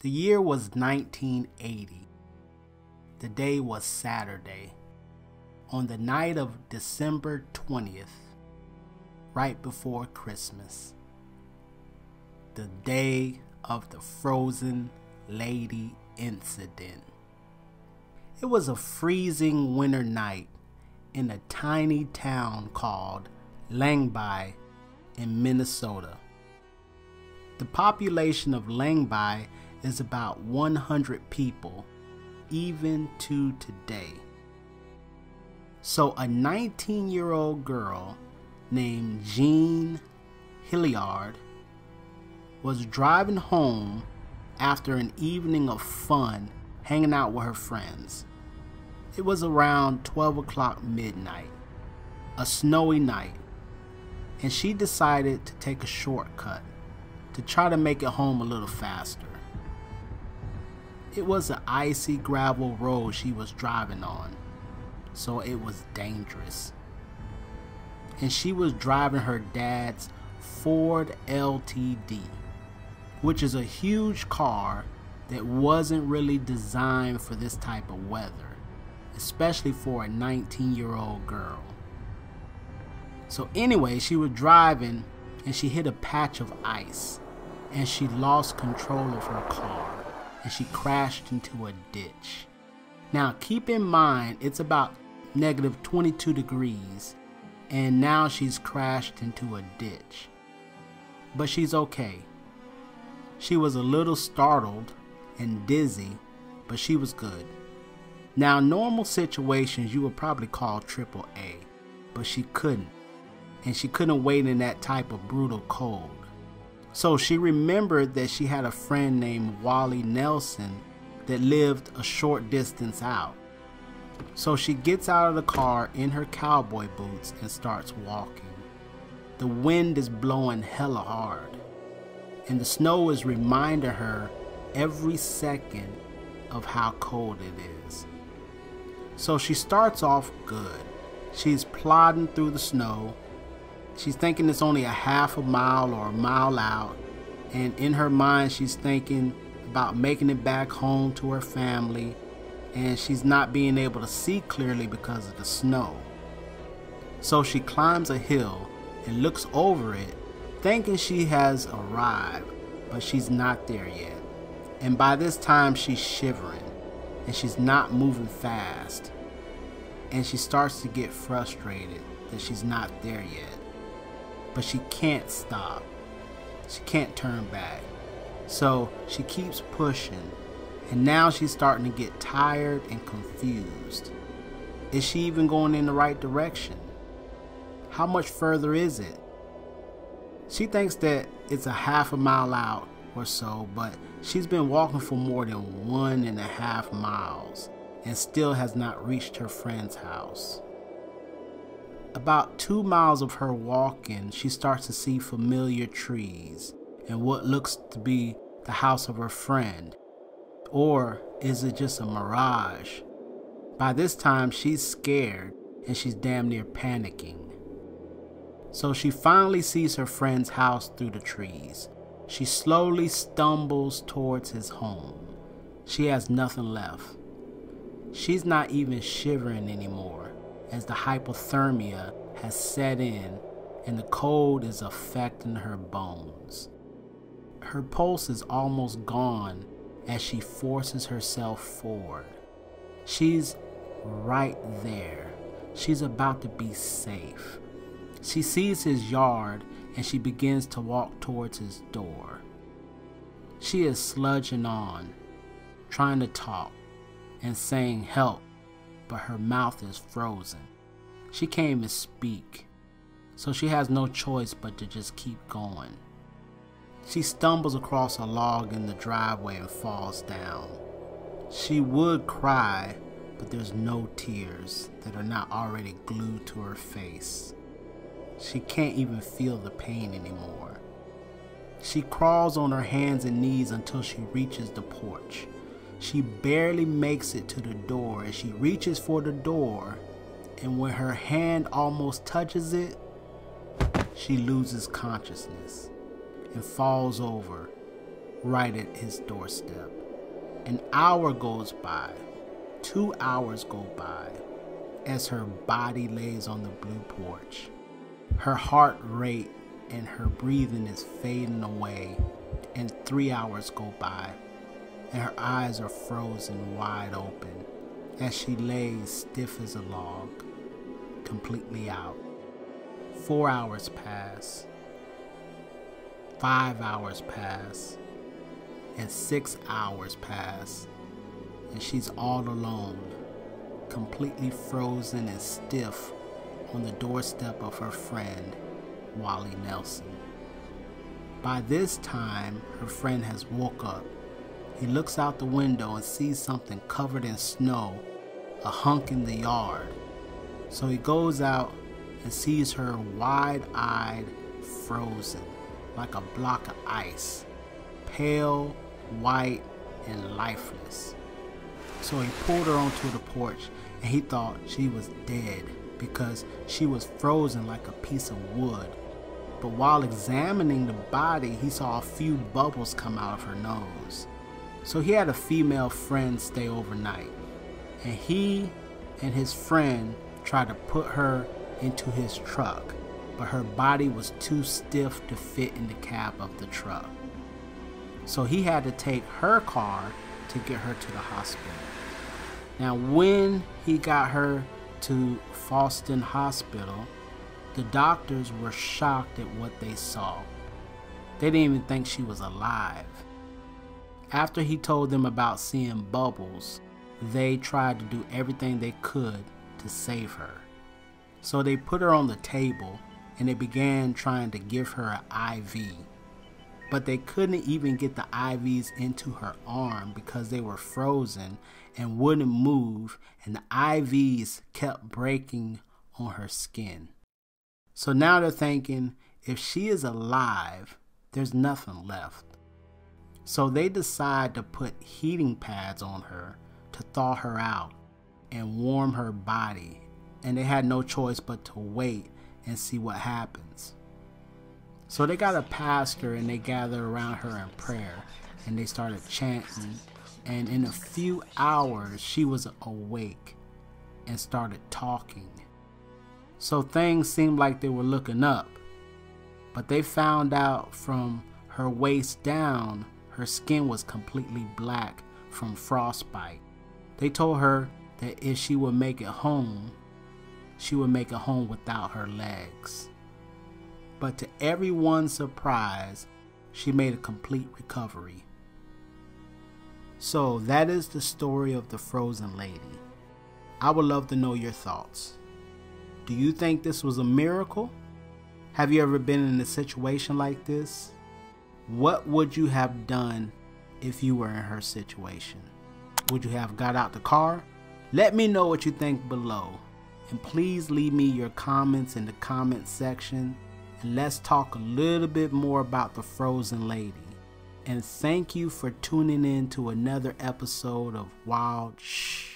The year was 1980. The day was Saturday, on the night of December 20th, right before Christmas. The day of the Frozen Lady incident. It was a freezing winter night in a tiny town called Lengby in Minnesota. The population of Lengby is about 100 people, even to today. So, a 19 year old girl named Jean Hilliard was driving home after an evening of fun hanging out with her friends. It was around 12 o'clock midnight, a snowy night, and she decided to take a shortcut to try to make it home a little faster. It was an icy gravel road she was driving on, so it was dangerous. And she was driving her dad's Ford LTD, which is a huge car that wasn't really designed for this type of weather, especially for a 19 year old girl. So, anyway, she was driving and she hit a patch of ice and she lost control of her car and she crashed into a ditch. Now, keep in mind, it's about negative 22 degrees, and now she's crashed into a ditch. But she's okay. She was a little startled and dizzy, but she was good. Now, normal situations you would probably call triple A, but she couldn't. And she couldn't wait in that type of brutal cold. So she remembered that she had a friend named Wally Nelson that lived a short distance out. So she gets out of the car in her cowboy boots and starts walking. The wind is blowing hella hard, and the snow is reminding her every second of how cold it is. So she starts off good. She's plodding through the snow, She's thinking it's only a half a mile or a mile out. And in her mind, she's thinking about making it back home to her family. And she's not being able to see clearly because of the snow. So she climbs a hill and looks over it, thinking she has arrived, but she's not there yet. And by this time, she's shivering and she's not moving fast. And she starts to get frustrated that she's not there yet but she can't stop. She can't turn back. So she keeps pushing, and now she's starting to get tired and confused. Is she even going in the right direction? How much further is it? She thinks that it's a half a mile out or so, but she's been walking for more than one and a half miles and still has not reached her friend's house. About two miles of her walking, she starts to see familiar trees and what looks to be the house of her friend. Or is it just a mirage? By this time, she's scared and she's damn near panicking. So she finally sees her friend's house through the trees. She slowly stumbles towards his home. She has nothing left. She's not even shivering anymore as the hypothermia has set in and the cold is affecting her bones. Her pulse is almost gone as she forces herself forward. She's right there. She's about to be safe. She sees his yard and she begins to walk towards his door. She is sludging on, trying to talk and saying help but her mouth is frozen. She can't even speak, so she has no choice but to just keep going. She stumbles across a log in the driveway and falls down. She would cry, but there's no tears that are not already glued to her face. She can't even feel the pain anymore. She crawls on her hands and knees until she reaches the porch. She barely makes it to the door as she reaches for the door, and when her hand almost touches it, she loses consciousness and falls over right at his doorstep. An hour goes by, two hours go by as her body lays on the blue porch. Her heart rate and her breathing is fading away, and three hours go by, and her eyes are frozen wide open as she lays stiff as a log, completely out. Four hours pass, five hours pass, and six hours pass, and she's all alone, completely frozen and stiff on the doorstep of her friend, Wally Nelson. By this time, her friend has woke up. He looks out the window and sees something covered in snow, a hunk in the yard. So he goes out and sees her wide eyed, frozen, like a block of ice, pale, white, and lifeless. So he pulled her onto the porch and he thought she was dead because she was frozen like a piece of wood. But while examining the body, he saw a few bubbles come out of her nose. So he had a female friend stay overnight, and he and his friend tried to put her into his truck, but her body was too stiff to fit in the cab of the truck. So he had to take her car to get her to the hospital. Now, when he got her to Fosston Hospital, the doctors were shocked at what they saw. They didn't even think she was alive. After he told them about seeing bubbles, they tried to do everything they could to save her. So they put her on the table and they began trying to give her an IV. But they couldn't even get the IVs into her arm because they were frozen and wouldn't move, and the IVs kept breaking on her skin. So now they're thinking if she is alive, there's nothing left. So they decide to put heating pads on her to thaw her out and warm her body, and they had no choice but to wait and see what happens. So they got a pastor and they gathered around her in prayer and they started chanting and in a few hours she was awake and started talking. So things seemed like they were looking up, but they found out from her waist down, her skin was completely black from frostbite. They told her that if she would make it home, she would make it home without her legs. But to everyone's surprise, she made a complete recovery. So that is the story of the frozen lady. I would love to know your thoughts. Do you think this was a miracle? Have you ever been in a situation like this? What would you have done if you were in her situation? Would you have got out the car? Let me know what you think below. And please leave me your comments in the comment section. And let's talk a little bit more about the frozen lady and thank you for tuning in to another episode of Wild Shh.